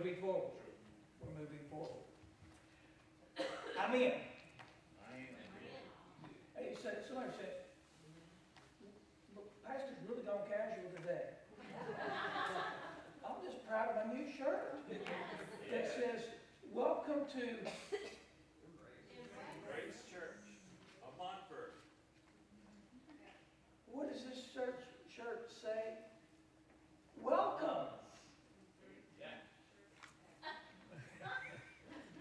moving forward. We're moving forward. I'm in. I am. Hey, said, somebody said, "Look, Pastor's really gone casual today. I'm just proud of my new shirt that says, welcome to, Grace Church of Montverde. what does this shirt, shirt say? Welcome. Yeah.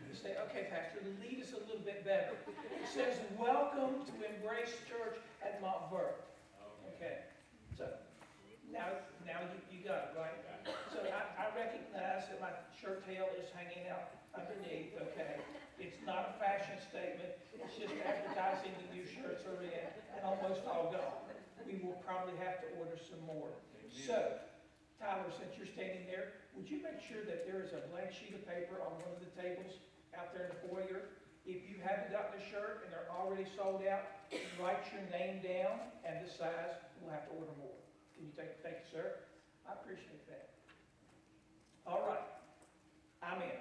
You say, okay, Pastor, lead us a little bit better. It says, welcome to Embrace Church at Montverde. Okay, so now, now you, you got it, right? So I, I recognize that my shirt tail is hanging out underneath, okay? It's not a fashion statement, it's just advertising the new shirts are in and almost all gone. We will probably have to order some more. So, Tyler, since you're standing there, would you make sure that there is a blank sheet of paper on one of the tables out there in the foyer? If you haven't gotten a shirt and they're already sold out, write your name down and the size, we'll have to order more. Can you take, thank you, sir? I appreciate that. All right, I'm in.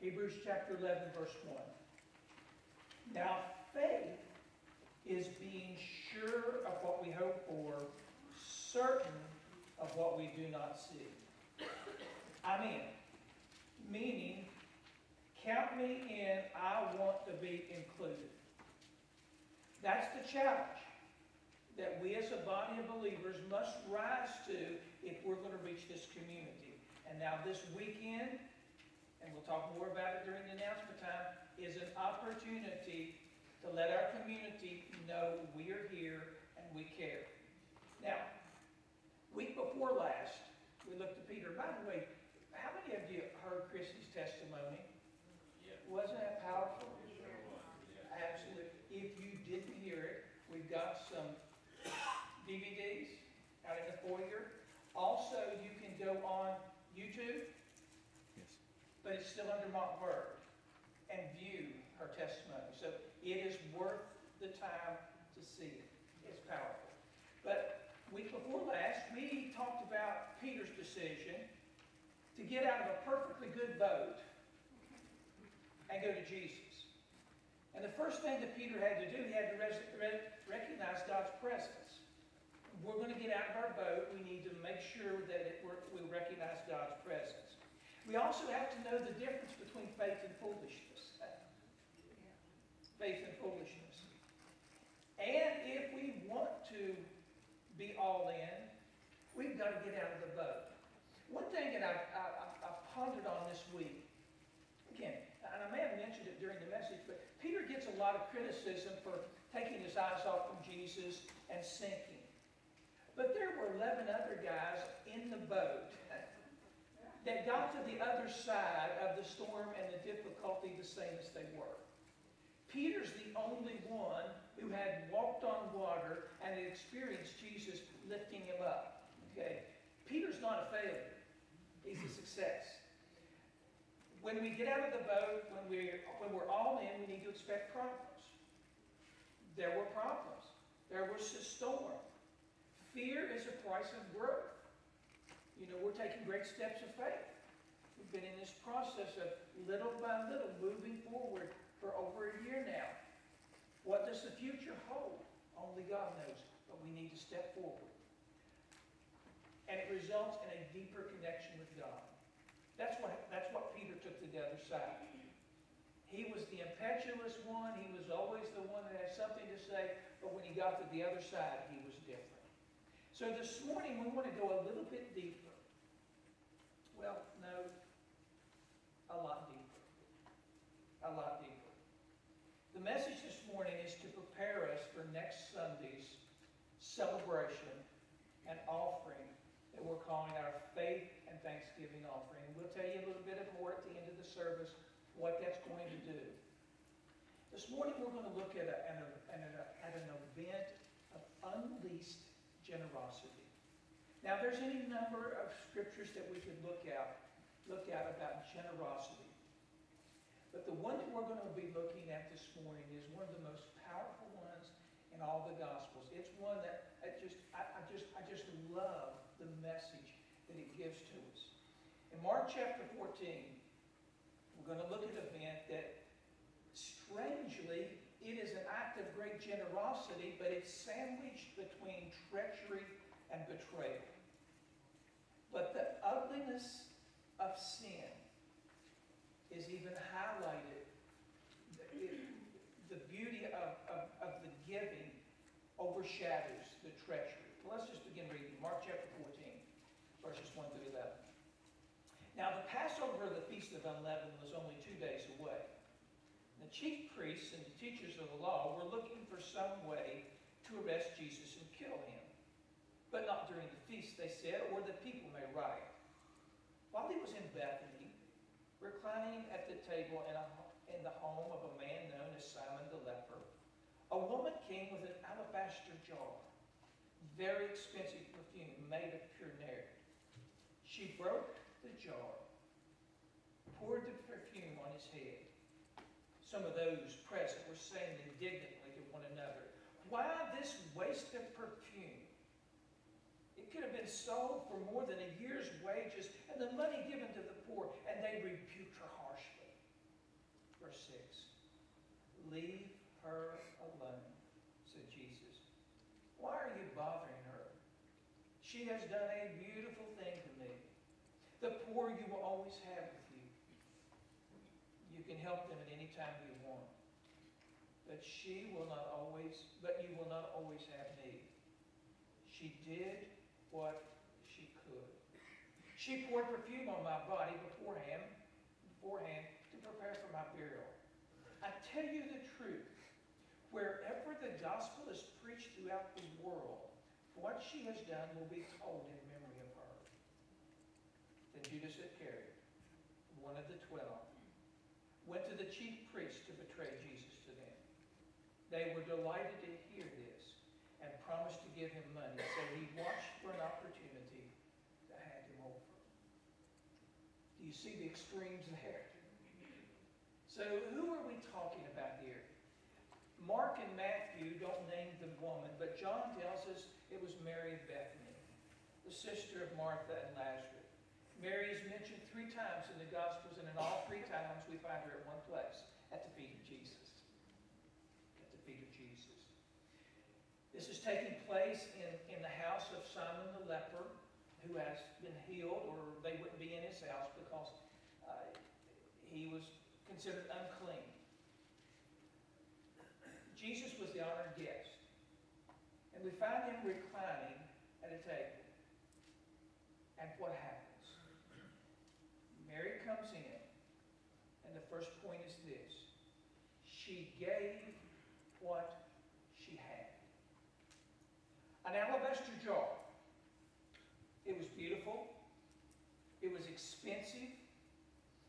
Hebrews chapter 11, verse 1. Now, faith is being sure of what we hope for, certain of what we do not see. I'm in. Meaning, count me in, I want to be included. That's the challenge that we as a body of believers must rise to if we're going to reach this community. And now this weekend, and we'll talk more about it during the announcement time, is an opportunity to let our community know we are here and we care. Now, week before last, we looked at Peter. By the way, how many of you heard Chrissy's testimony? Wasn't that powerful? Sure was. Yeah. Absolutely. If you didn't hear it, we've got some DVDs out in the foyer. Also, you can go on YouTube, Yes. but it's still under Montverde, and view her testimony. So it is worth the time to see it. It's powerful. But week before last, we talked about Peter's decision to get out of a perfectly good boat and go to Jesus. And the first thing that Peter had to do, he had to recognize God's presence. We're going to get out of our boat. We need to make sure that it, we recognize God's presence. We also have to know the difference between faith and foolishness. Faith and foolishness. And if we want to be all in, we've got to get out of the boat. One thing that I've, I, I've pondered on this week Again, I may have mentioned it during the message, but Peter gets a lot of criticism for taking his eyes off from Jesus and sinking. But there were 11 other guys in the boat that got to the other side of the storm and the difficulty the same as they were. Peter's the only one who had walked on water and had experienced Jesus lifting him up. Okay? Peter's not a failure. He's a success. When we get out of the boat, when we're, when we're all in, we need to expect problems. There were problems. There was a storm. Fear is a price of growth. You know, we're taking great steps of faith. We've been in this process of little by little moving forward for over a year now. What does the future hold? Only God knows, but we need to step forward. And it results in a deeper connection with God. That's what, that's what the other side. He was the impetuous one. He was always the one that had something to say. But when he got to the other side, he was different. So this morning, we want to go a little bit deeper. Well, no, a lot deeper. A lot deeper. The message this morning is to prepare us for next Sunday's celebration and offering that we're calling our faith and thanksgiving offering. We'll tell you a little bit more at the service what that's going to do. This morning we're going to look at, a, at, a, at, an event of unleashed generosity. Now there's any number of scriptures that we could look at, look at about generosity. But the one that we're going to be looking at this morning is one of the most powerful ones in all the Gospels. It's one that I just, I, I just, I just love the message that it gives to us. In Mark chapter 14, we're going to look at an event that strangely, it is an act of great generosity, but it's sandwiched between treachery and betrayal. But the ugliness of sin is even highlighted. The, beauty of, of, of the giving overshadows the treachery. Let's just begin reading. Mark chapter 14, verses 1 through 11. Now, the Passover the Feast of Unleavened was only two days away. The chief priests and the teachers of the law were looking for some way to arrest Jesus and kill him. But not during the feast, they said, or the people may riot. While he was in Bethany, reclining at the table in, a, in the home of a man known as Simon the leper, a woman came with an alabaster jar, very expensive perfume made of pure nard. She broke the jar, poured the perfume on his head. Some of those present were saying indignantly to one another, Why this waste of perfume? It could have been sold for more than a year's wages and the money given to the poor. And they rebuked her harshly. Verse 6 Leave her alone, said Jesus. Why are you bothering her? She has done a beautiful thing to me. The poor you will always have you. Can help them at any time you want. But she will not always, but you will not always have need. She did what she could. She poured perfume on my body beforehand, beforehand to prepare for my burial. I tell you the truth. Wherever the gospel is preached throughout the world, what she has done will be told in memory of her. Then Judas Iscariot, one of the twelve, went to the chief priests to betray Jesus to them. They were delighted to hear this and promised to give him money, so he watched for an opportunity to hand him over. Do you see the extremes there? So who are we talking about here? Mark and Matthew don't name the woman, but John tells us it was Mary of Bethany, the sister of Martha and Lazarus. Mary is mentioned three times in the Gospels, and in all three times we find her at one place, at the feet of Jesus. At the feet of Jesus. This is taking place in, in the house of Simon the leper, who has been healed, or they wouldn't be in his house because uh, he was considered unclean. Jesus was the honored guest. And we find him reclining at a table. And what happens? Mary comes in, and the first point is this. She gave what she had. An alabaster jar. It was beautiful. It was expensive.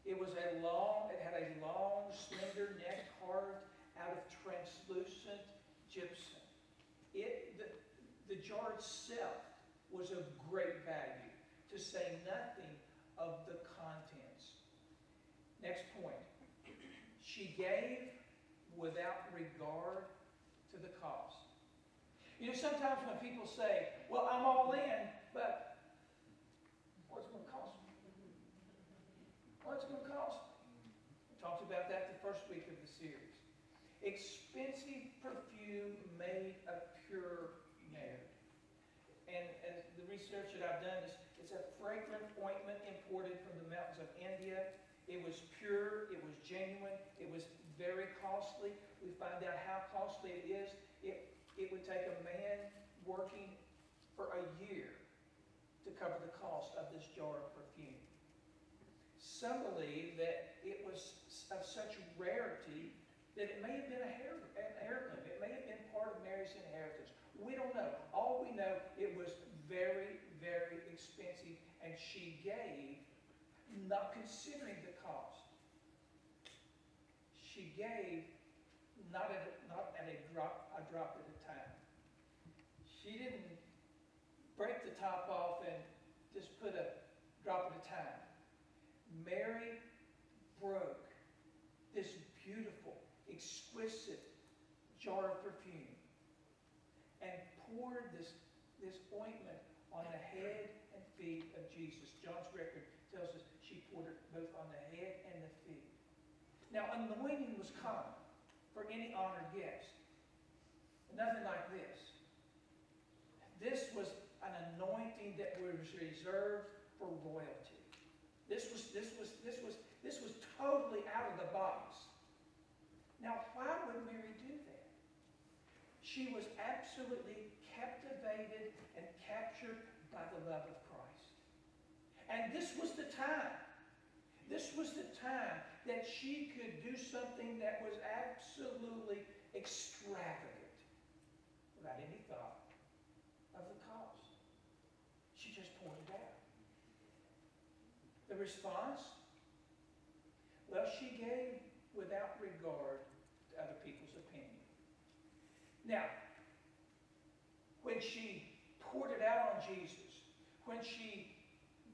It was a long, it had a long, slender neck carved out of translucent gypsum. It, the, the jar itself was of great value, to say nothing of the contents. Next point. She gave without regard. You know, sometimes when people say, well, I'm all in, but what's going to cost me? What's going to cost me? We talked about that the first week of the series. Expensive perfume made of pure nard. And as the research that I've done is, it's a fragrant ointment imported from the mountains of India. It was pure, it was genuine, it was very costly. We find out how costly it is. It, would take a man working for a year to cover the cost of this jar of perfume. Some believe that it was of such rarity that it may have been a heir, an heirloom. It may have been part of Mary's inheritance. We don't know. All we know, it was very, very expensive, and she gave, not considering the cost. She gave not at a, not at a drop a drop time. She didn't break the top off and just put a drop at a time. Mary broke this beautiful, exquisite jar of perfume and poured this, this ointment on the head and feet of Jesus. John's record tells us she poured it both on the head and the feet. Now, anointing was common for any honored guest. Nothing like this. This was an anointing that was reserved for royalty. This was, this was, this was, this was totally out of the box. Now, why would Mary do that? She was absolutely captivated and captured by the love of Christ. And this was the time. This was the time that she could do something that was absolutely extravagant without any thought of the cost. She just poured it out. The response? Well, she gave without regard to other people's opinion. Now, when she poured it out on Jesus, when she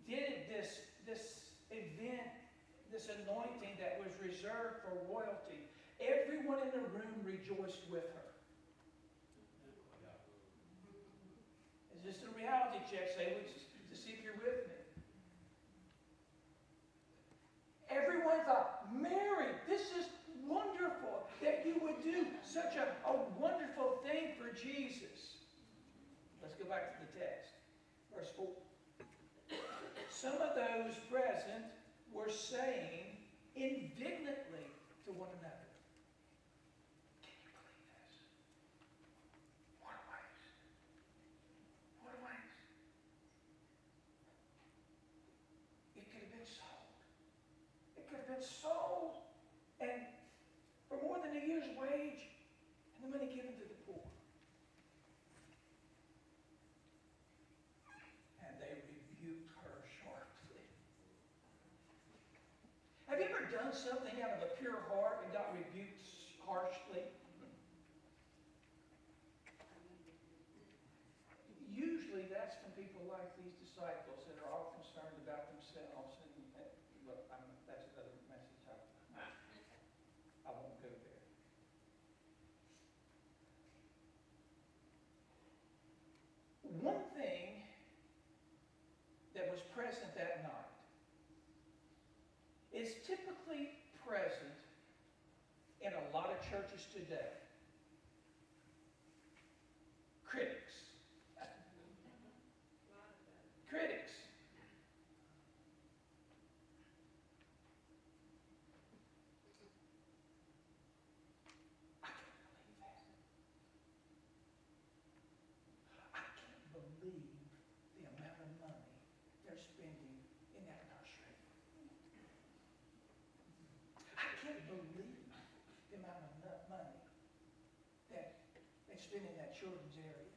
did this, this event, this anointing that was reserved for royalty, everyone in the room rejoiced with her. Is this a reality check? Say it to see if you're with me. Everyone thought, Mary, this is wonderful that you would do such a, a wonderful thing for Jesus. Let's go back to the text. Verse 4. Some of those present were saying indignantly to one another, Can you believe this? What a waste. What a waste. It could have been sold. It could have been sold and for more than a year's wage and the money given to the poor. And they rebuked her sharply. Have you ever done something out of a pure heart and got rebuked harshly? Usually that's from people like these disciples that are all concerned about themselves. And, and look, I'm, that's another message. I, I won't go there. One thing that was present that night is typically present in a lot of churches today. Critics. Critics. I can't believe that. I can't believe the amount of money they're spending in that nursery. I can't believe the amount of nu- money that spend in that children's area.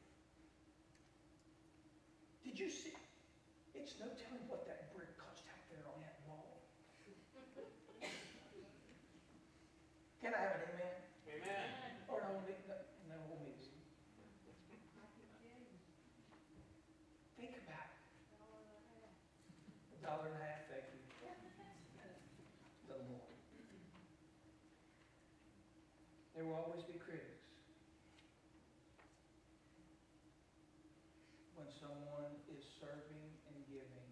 Did you see? It's no telling what that brick cost out there on that wall. Can I have an amen? Amen. Or no, no, no, hold me. Think about it. A dollar and a half, thank you. A little more. There will always be critics. When someone is serving and giving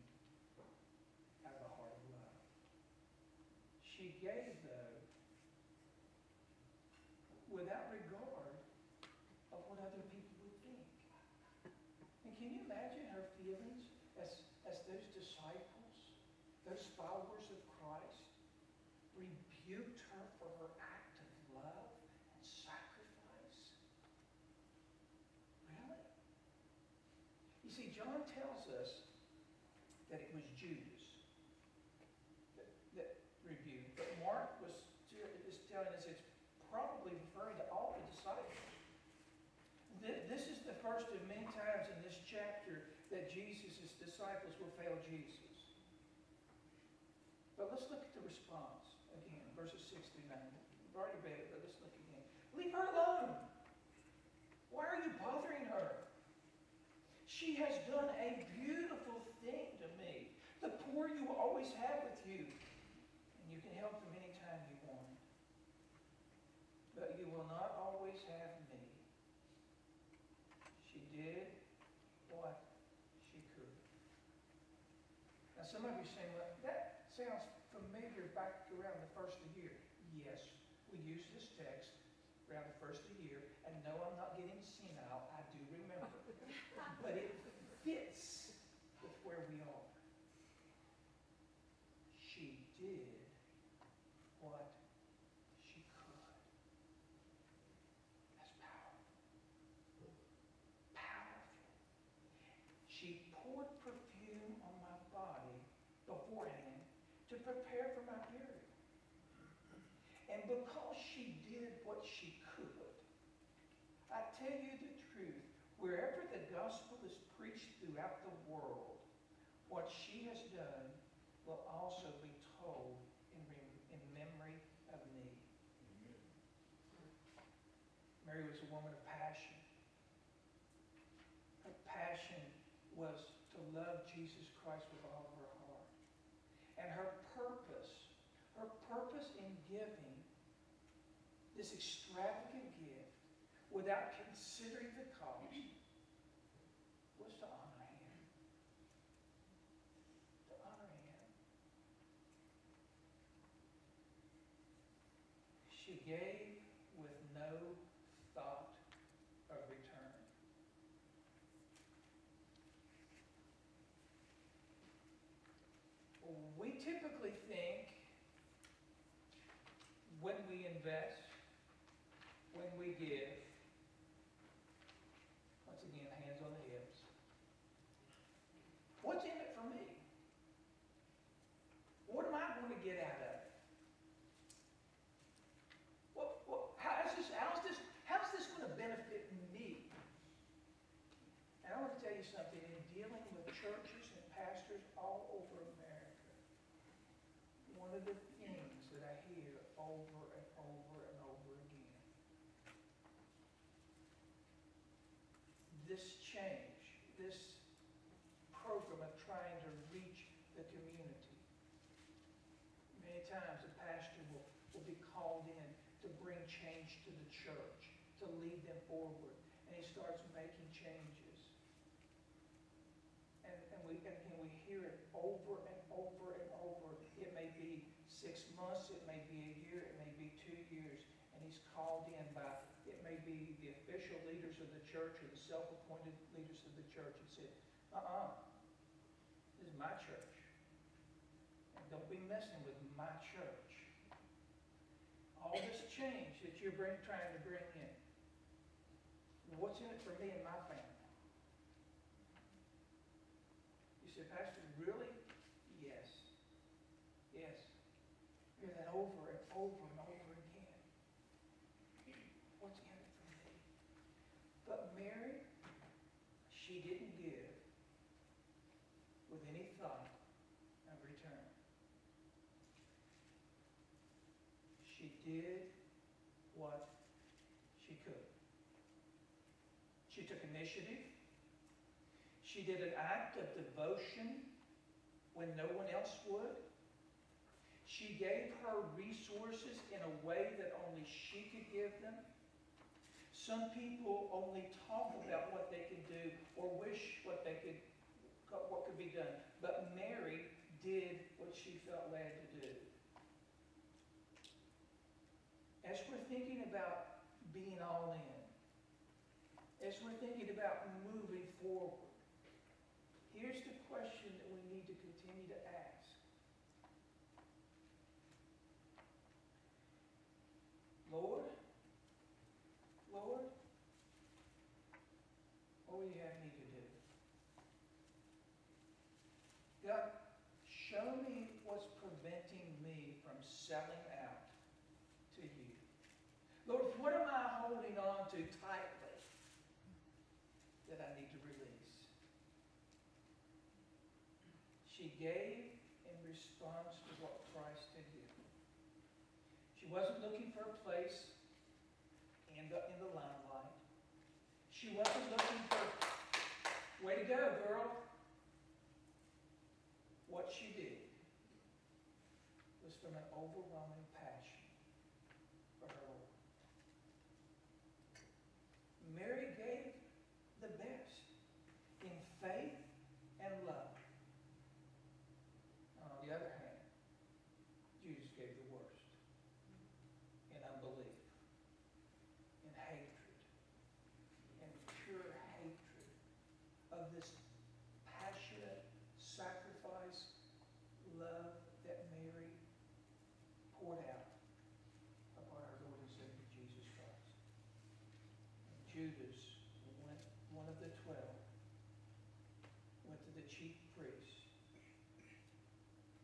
out of a heart of love. She gave though without regard of what other people would think. And can you imagine her feelings as, as those disciples, those followers of Christ, rebuked her for her act of love and sacrifice? Really? You see, John tells us that it was Judas that, that rebuked, but Mark was is telling us it's probably referring to all the disciples. Th- This is the first of many times in this chapter that Jesus' disciples will fail Jesus. But let's look at the response again, verses 6 through 9. We've already read it, but let's look again. Leave her alone. Why are you bothering her? She has done a beautiful thing to me. The poor you always have with you, and you can help them anytime you want. But you will not always have me. She did what she could. Now, some of you saying, well, that sounds familiar back around the first of the year. Yes, use this text around the first of the year, and no, I'm not getting senile, I do remember. But it fits with where we are. She did what she could. That's powerful. Powerful. She poured perfume on my body beforehand to prepare for my burial. And because she did what she could, I tell you the truth, wherever the gospel is preached throughout the world, what she has done will also be told in, rem- in memory of me. Mary was a woman of passion. Her passion was to love Jesus Christ with all of her heart. And her purpose, her purpose in giving this extravagant gift without considering the cost was to honor him. To honor him. She gave with no thought of return. We typically think when we invest, when we give, once again, hands on the hips, what's in it for me? What am I going to get out of it? What, what, how is this, how's this, how's this going to benefit me? And I want to tell you something, in dealing with churches and pastors all over America, one of the things that I hear over and over and over again, this change, this program of trying to reach the community. Many times a pastor will, will be called in to bring change to the church, to lead them forward, and he starts making changes. And, and we, and we hear it over and over and over. It may be six months, it may be a year, it may be two years, and he's called in by, it may be the official leaders of the church or the self-appointed leaders of the church and said, uh-uh, this is my church. And don't be messing with my church. All this change that you're bring, trying to bring in, what's in it for me and my family? You said, Pastor, really? Yes. Yes. Hear that over and over and over again. What's in it for me? But Mary, she didn't give with any thought of return. She did what she could. She took initiative. She did an act of devotion when no one else would. She gave her resources in a way that only she could give them. Some people only talk about what they could do or wish what they could, what could be done. But Mary did what she felt led to do. As we're thinking about being all in, as we're thinking about moving forward, here's the question that we need to continue to ask. Lord, Lord, what will you have me to do? God, show me what's preventing me from selling out to you. Lord, what am I holding on to tightly that I need to release? She gave in response to what Christ had given. She wasn't looking for a place in the, in the limelight. She wasn't looking for, way to go, girl. What she did was from an overwhelming passion for her Lord. Mary gave the best in faith and love. On the other hand, Judas gave the worst in unbelief Judas, went, one of the twelve, went to the chief priests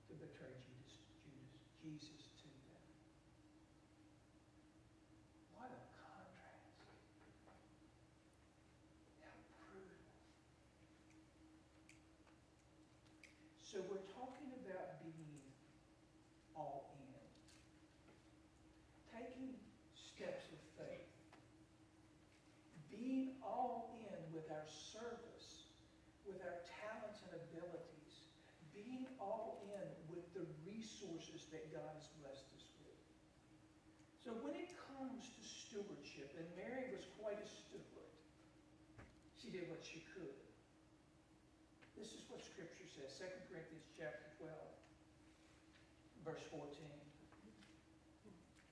to betray Jesus, Judas, Jesus to them. What a contrast. How brutal. So we're talking about being all in. Taking steps of faith. Being all in with our service, with our talents and abilities. Being all in with the resources that God has blessed us with. So when it comes to stewardship, and Mary was quite a steward, she did what she could. This is what Scripture says, 2 Corinthians chapter 12, verse 14.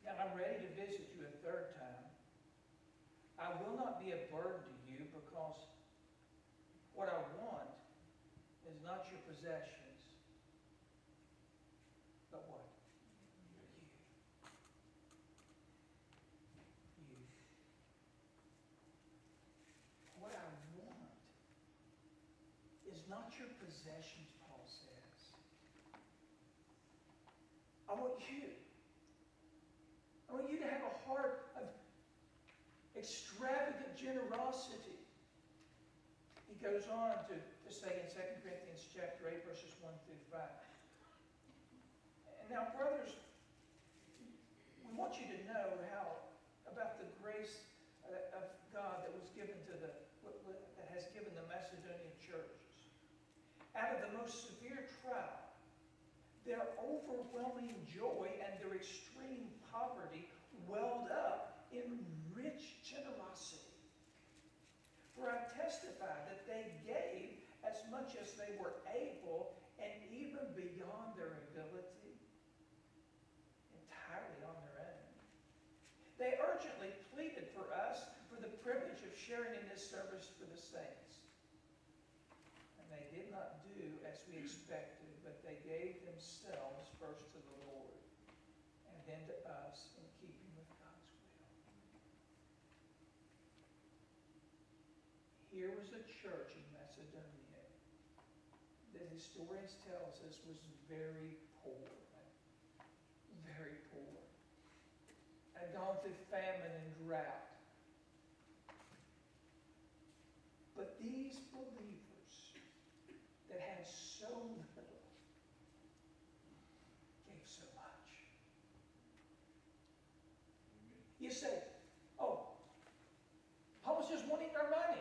Now I'm ready to visit you a third time. I will not be a burden to you because what I want is not your possessions, but what? You. You. What I want is not your possessions, Paul says. I want you. I want you to have a heart of extravagant generosity. He goes on to, to say in 2 Corinthians chapter 8, verses 1 through 5. And now, brothers, we want you to know how about the grace uh, of God that was given to the that has given the Macedonian churches. Out of the most severe trial, their overwhelming joy and their extreme poverty welled up in rich generosity. For I testify that they gave as much as they were able and even beyond their ability, entirely on their own. They urgently pleaded for us for the privilege of sharing in this service for the saints. And they did not do as we expected, but they gave themselves first to the Lord and then to us in keeping with God's will. Here was a church in Macedonia that historians tells us was very poor. Very poor. Had gone through famine and drought. But these believers that had so little gave so much. You say, oh, Paul was just wanting our money.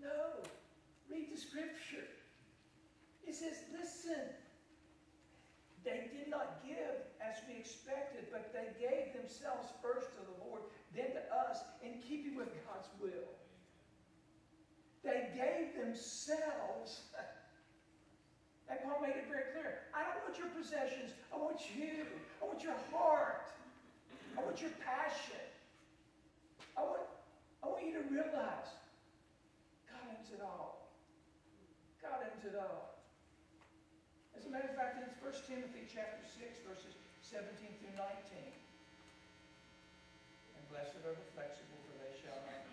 No. Read the scripture. It says, listen, they did not give as we expected, but they gave themselves first to the To us, in keeping with God's will. They gave themselves. And Paul made it very clear. I don't want your possessions. I want you. I want your heart. I want your passion. I want, I want you to realize God owns it all. God owns it all. As a matter of fact, in 1 Timothy chapter 6, verses 17 through 19. Blessed are the flexible, for they shall not.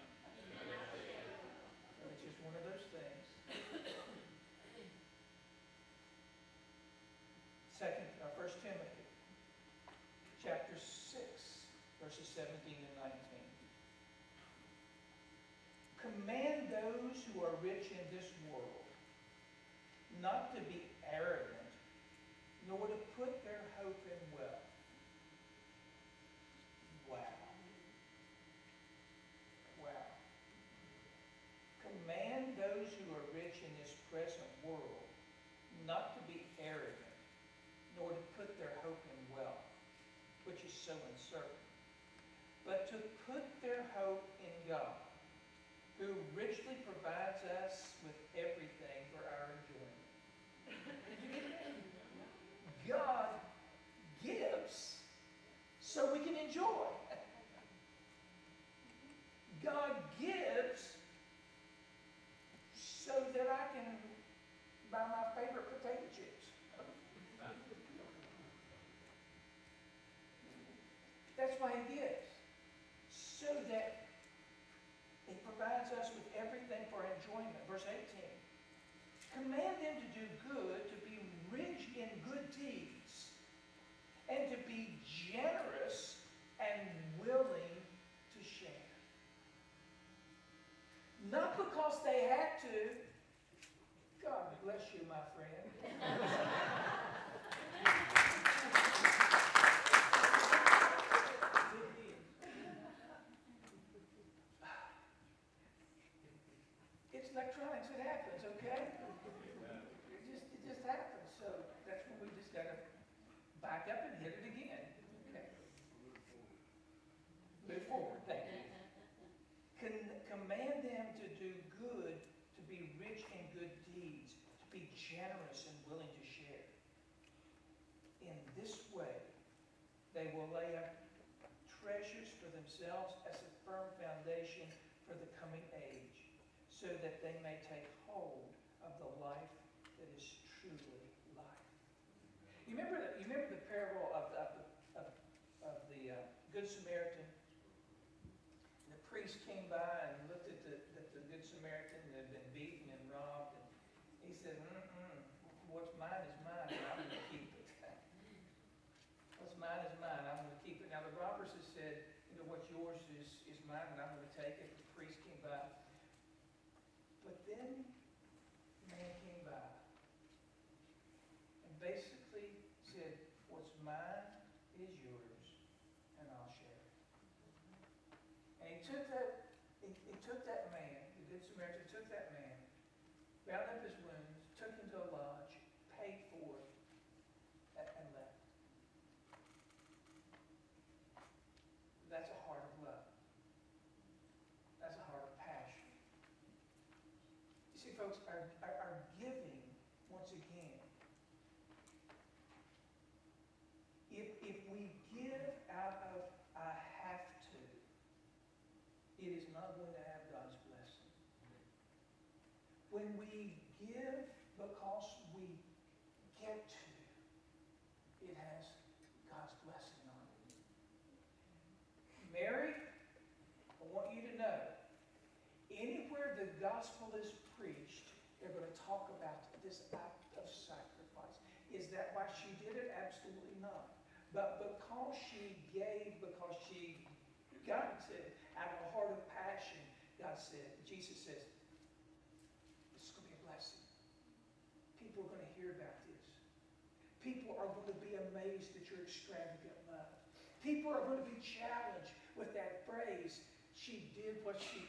It's just one of those things. Second, uh, First Timothy, chapter 6, verses 17 and 19. Command those who are rich in this world not to be arrogant, nor to put their hope in wealth. Wow. Wow. Command those who are rich in this present world not to be arrogant, nor to put their hope in wealth, which is so uncertain, but to put their hope in God, who richly provides us with everything for our enjoyment. God gives so we can enjoy. God rich in good deeds, to be generous and willing to share. In this way, they will lay up treasures for themselves as a firm foundation for the coming age, so that they may take this act of sacrifice. Is that why she did it? Absolutely not. But because she gave, because she got it out of a heart of passion, God said, Jesus says, this is going to be a blessing. People are going to hear about this. People are going to be amazed at your extravagant love. People are going to be challenged with that phrase, she did what she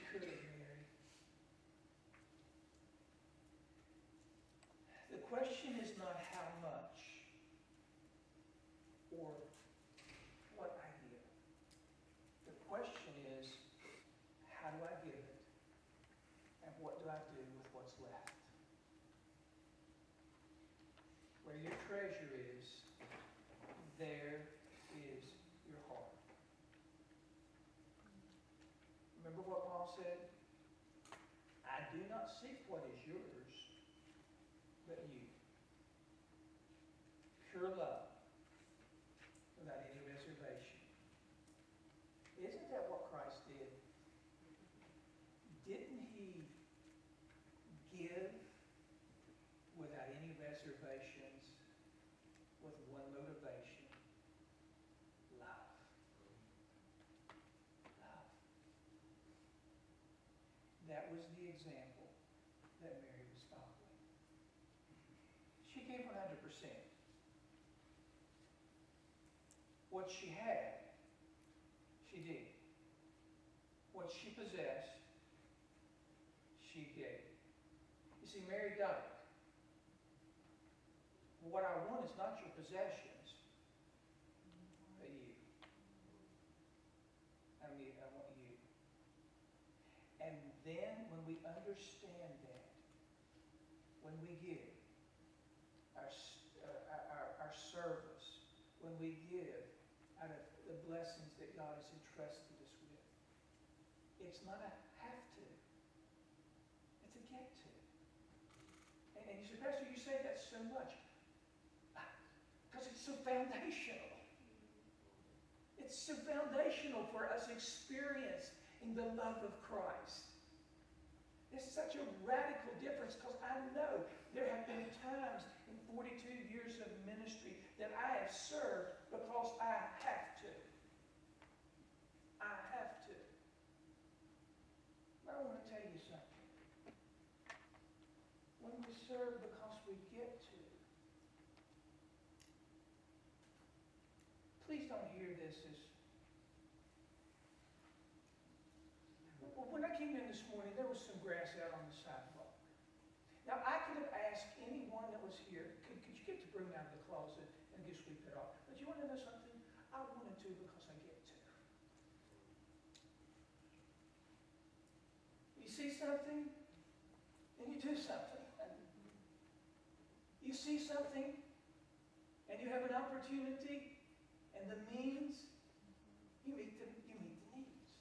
that was the example that Mary was following. She gave 100%. What she had, she did. What she possessed, foundational. It's so foundational for us experience in the love of Christ. It's such a radical difference because I know there have been times in 42 years of ministry that I have served because I see something, and you do something. You see something, and you have an opportunity, and the means, you meet the, you meet the needs.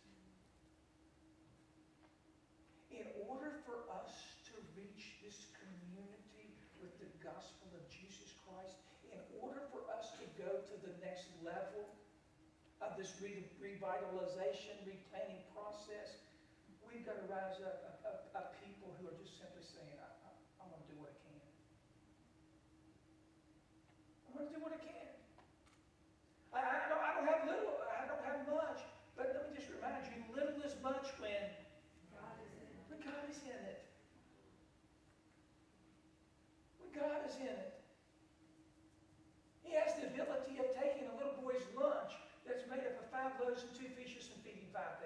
In order for us to reach this community with the gospel of Jesus Christ, in order for us to go to the next level of this re- revitalization, process, got to rise up a, a, a people who are just simply saying, I, I, I'm going to do what I can. I'm going to do what I can. I, I, don't, I don't have little, I don't have much, but let me just remind you, little is much when but God is in it. When God is in it. He has the ability of taking a little boy's lunch that's made up of five loaves and two fishes and feeding 5,000.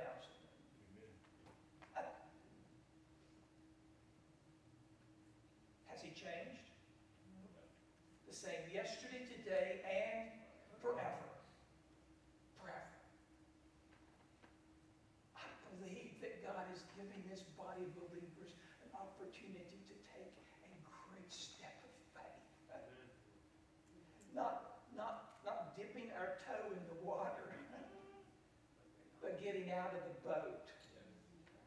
Has he changed? The same yesterday, today, and forever. Forever. I believe that God is giving this body of believers an opportunity to take a great step of faith. Not, not, not dipping our toe in the water, but getting out of the boat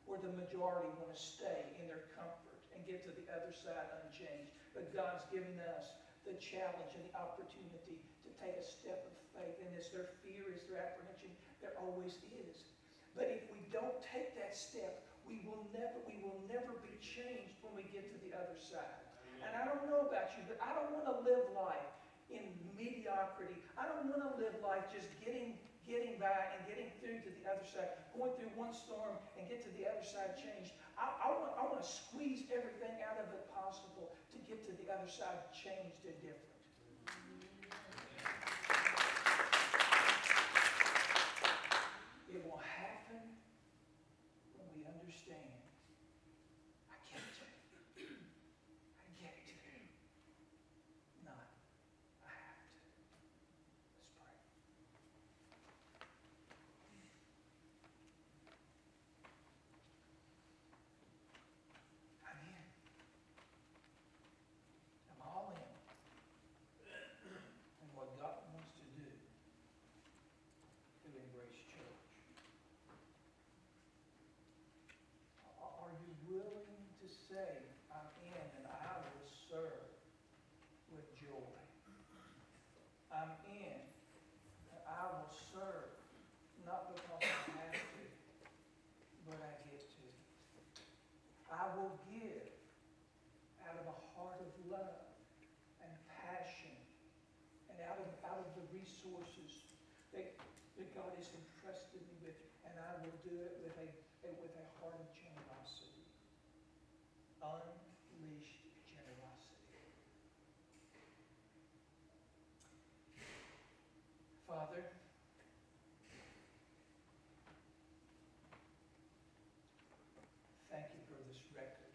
where the majority want to stay in their comfort and get to the other side unchanged. But God's giving us challenge and the opportunity to take a step of faith. And is there fear? Is there apprehension? There always is. But if we don't take that step, we will never, we will never be changed when we get to the other side. And I don't know about you, but I don't want to live life in mediocrity. I don't want to live life just getting, getting by and getting through to the other side, going through one storm and get to the other side changed. I, I, want, I want to squeeze everything out of it possible to get to the other side changed and different. It will happen when we understand. I get to. I get to. Not, I have to. Let's pray. I'm in. I'm all in. And what God wants to do through Embrace Church. Are are you willing to say, I'm in and I will serve with joy? I'm in and I will serve, not because I have to, but I get to. I will give out of a heart of love and passion and out of, out of the resources that, that God has entrusted me with, and I will do it with a, with a heart of generosity. Unleashed generosity. Father, thank you for this record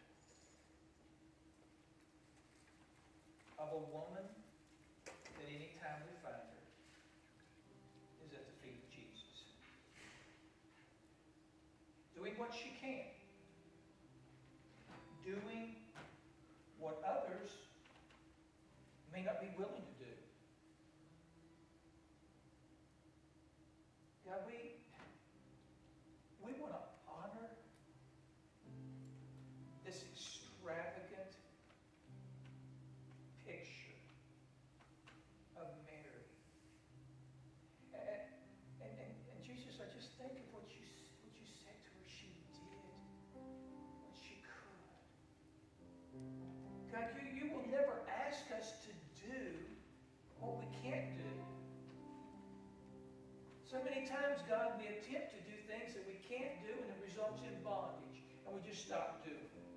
of a woman that any time we find her is at the feet of Jesus. Doing what she can. times, God, we attempt to do things that we can't do and it results in bondage, and we just stop doing it.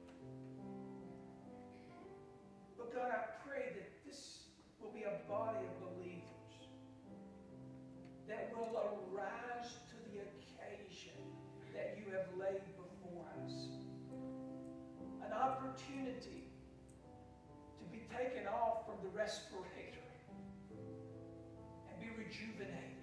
But God, I pray that this will be a body of believers that will arise to the occasion that you have laid before us. An opportunity to be taken off from the respirator and be rejuvenated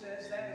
says that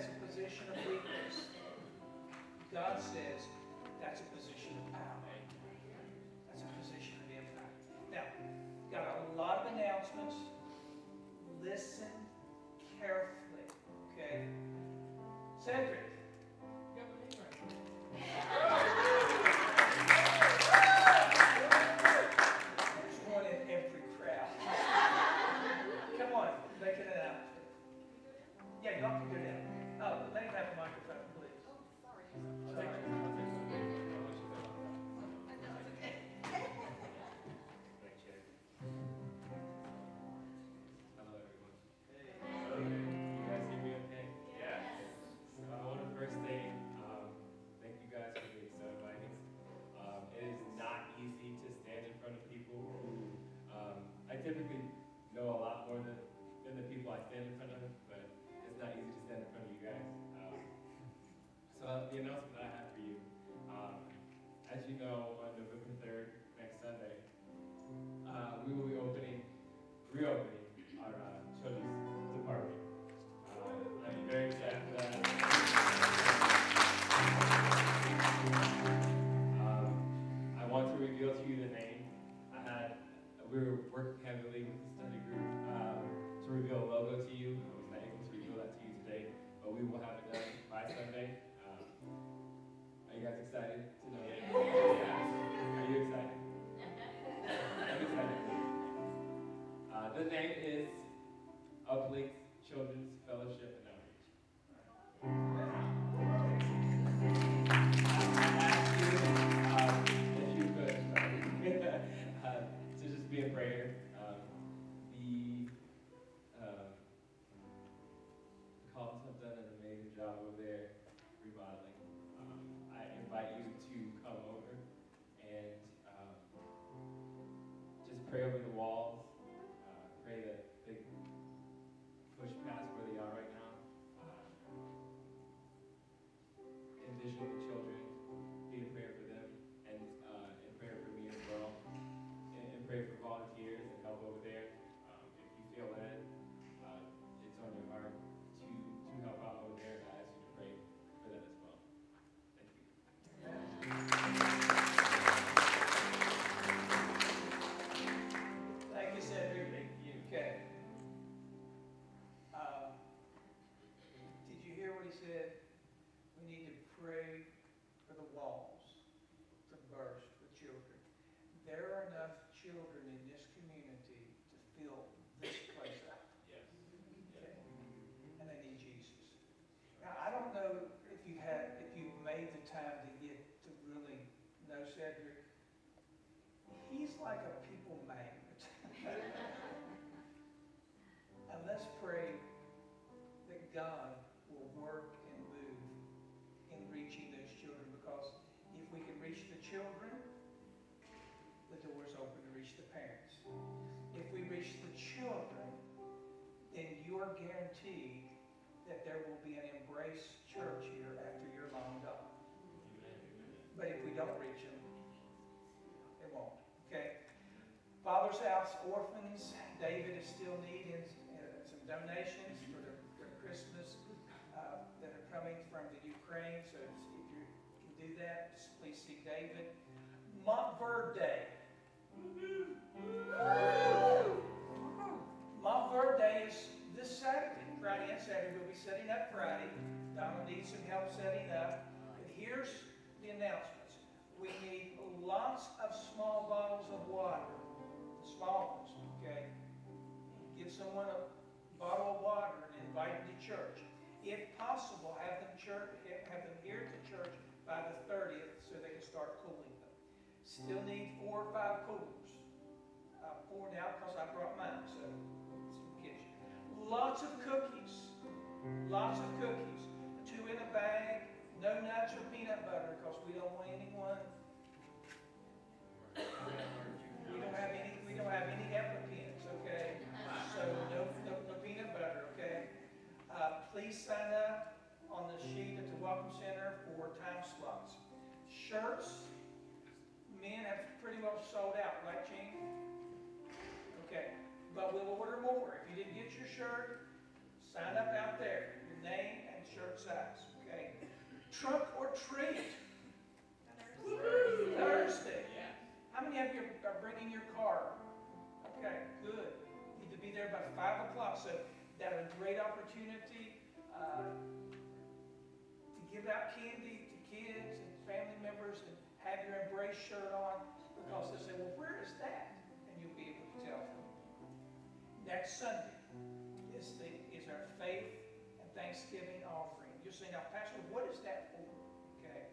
Fellowship and Outreach. The parents. If we reach the children, then you are guaranteed that there will be an embrace church here after you're long gone. But if we don't reach them, it won't, okay? Father's House Orphans, David is still needing uh, some donations for the for Christmas uh, that are coming from the Ukraine, so if you can do that, please see David. Montverde Saturday, Friday and Saturday, we'll be setting up Friday. Donna needs some help setting up. But here's the announcements. We need lots of small bottles of water, small ones, okay? Give someone a bottle of water and invite them to church. If possible, have them church, have them here to church by the thirtieth so they can start cooling them. Still need four or five coolers. Uh, four now because I brought mine, so Lots of cookies, lots of cookies. Two in a bag, no nuts or peanut butter because we don't want anyone we don't have any, we don't have any EpiPens, okay? So no, no, no peanut butter, okay? Uh, please sign up on the sheet at the Welcome Center for time slots. Shirts, men have pretty well sold out, right, Gene? Okay, but we'll order more. If you didn't get your shirt, sign up out there, your name and shirt size, okay? Trunk or treat, Thursday. Yes. How many of you are bringing your car? Okay, good. Need to be there by five o'clock, so that's a great opportunity uh, to give out candy to kids and family members and have your embrace shirt on, because they say, well, where is that? And you'll be able to tell them. Next Sunday is the, is our faith and Thanksgiving offering. You're now, Pastor, what is that for? Okay.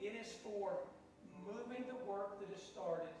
It is for moving the work that has started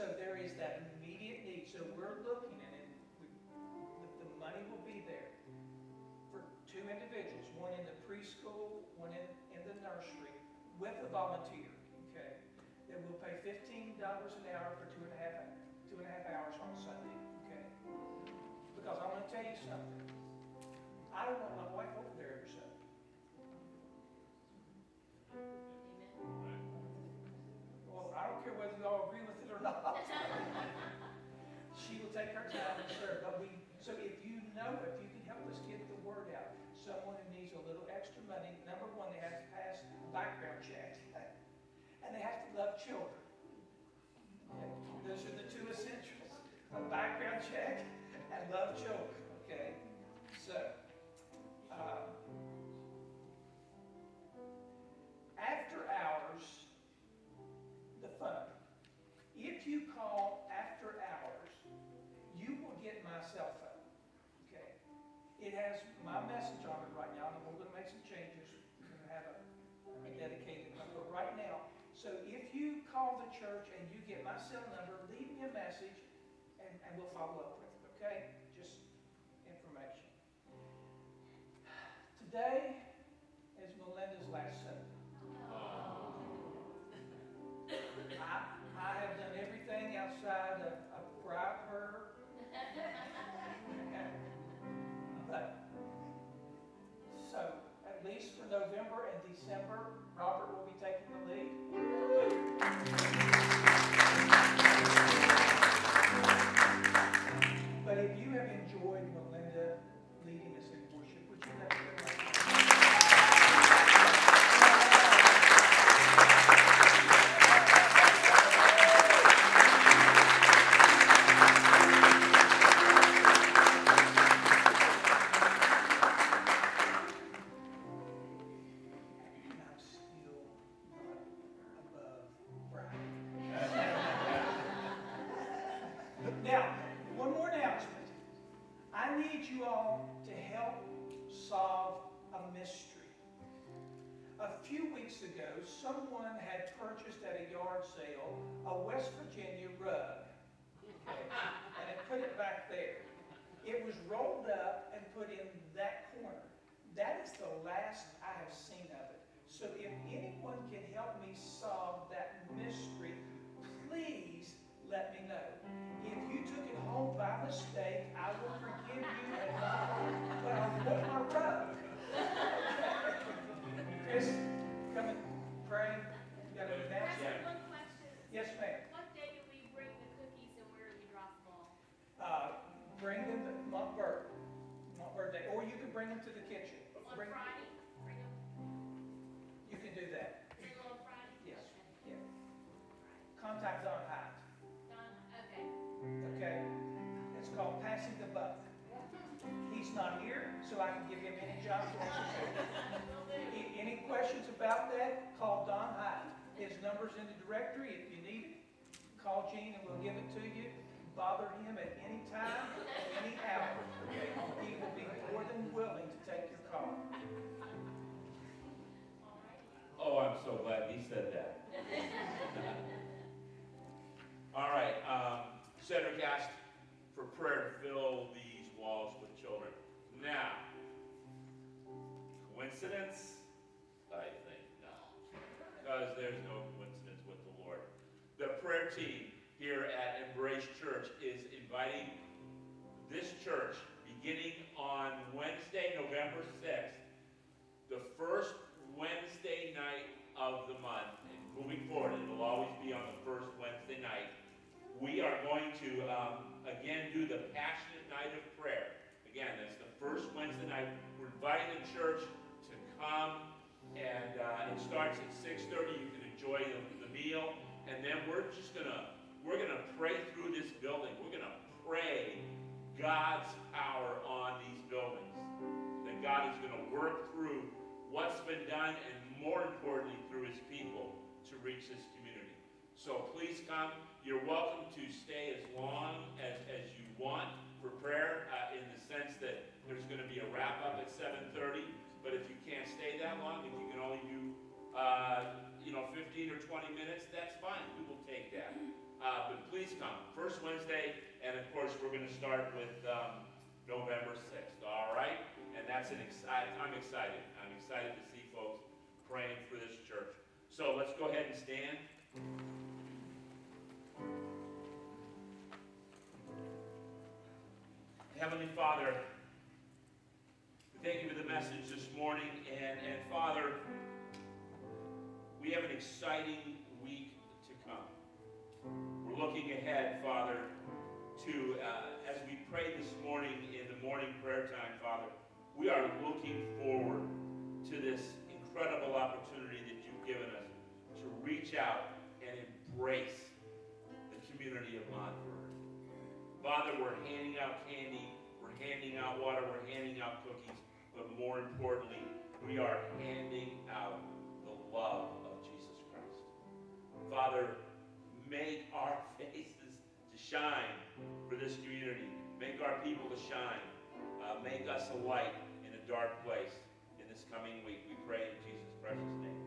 So there is that immediate need. So we're looking at it. We- The, the money will be there for two individuals, one in the preschool, one in, in the nursery, with a volunteer, okay? That will pay fifteen dollars an hour for two and a half, two and a half hours on Sunday, okay? Because I'm gonna tell you something. I don't want my wife over there every Sunday. And, we'll follow up one. I can give him any job Any questions about that, call Don Hyde. His number's in the directory, if you need it, call Gene and we'll give it to you. Bother him at any time, any hour. He will be more than willing to take your call. Oh, I'm so glad he said that. All right, um, Cedric asked for prayer to fill these walls with children. Now, coincidence? I think not. Because there's no coincidence with the Lord. The prayer team here at Embrace Church is inviting this church, beginning on Wednesday, November 6th, the first Wednesday night of the month, and moving forward, it'll always be on the first Wednesday night. We are going to, um, again, do the passionate night of prayer. Again, that's the first Wednesday night. We're inviting the church come, and, uh, it starts at six thirty. You can enjoy the, the meal, and then we're just gonna, we're gonna pray through this building. We're gonna pray God's power on these buildings. That God is gonna work through what's been done and more importantly, through his people to reach this community. So please come. You're welcome to stay as long as, as you want for prayer, uh, in the sense that but if you can't stay that long, if you can only do, uh, you know, 15 or 20 minutes, that's fine. We will take that. Uh, but please come. First Wednesday, and of course, we're going to start with um, November 6th, all right? And that's an exciting, I'm excited. I'm excited to see folks praying for this church. So let's go ahead and stand. Heavenly Father, thank you for the message this morning, and, and Father, we have an exciting week to come. We're looking ahead, Father, to, uh, as we pray this morning in the morning prayer time, Father, we are looking forward to this incredible opportunity that you've given us to reach out and embrace the community of Montverde. Father, we're handing out candy, we're handing out water, we're handing out cookies, but more importantly, we are handing out the love of Jesus Christ. Father, make our faces to shine for this community. Make our people to shine. Uh, make us a light in a dark place in this coming week. We pray in Jesus' precious name.